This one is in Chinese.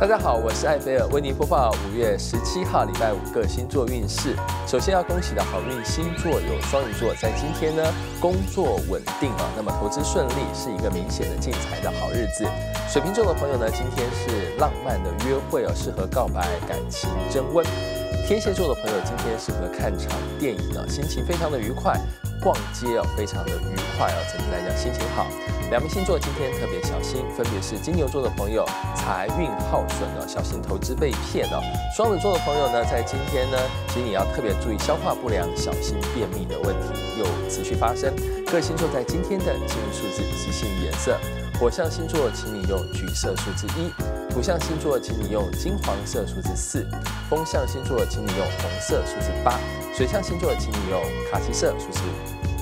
大家好，我是艾菲尔，为您播报五月十七号礼拜五各星座运势。首先要恭喜的好运星座有双鱼座，在今天呢工作稳定啊，那么投资顺利，是一个明显的进财的好日子。水瓶座的朋友呢，今天是浪漫的约会哦，适合告白，感情升温。天蝎座的朋友今天适合看场电影啊，心情非常的愉快。逛街哦，非常的愉快哦，整体来讲心情好。两名星座今天特别小心，分别是金牛座的朋友，财运耗损哦，小心投资被骗哦。双子座的朋友呢，在今天呢，请你要特别注意消化不良，小心便秘的问题又持续发生。各星座在今天的幸运数字及幸运颜色，火象星座请你用橘色数字一，土象星座请你用金黄色数字四，风象星座请你用红色数字八。水象星座，请你用卡其色数字五。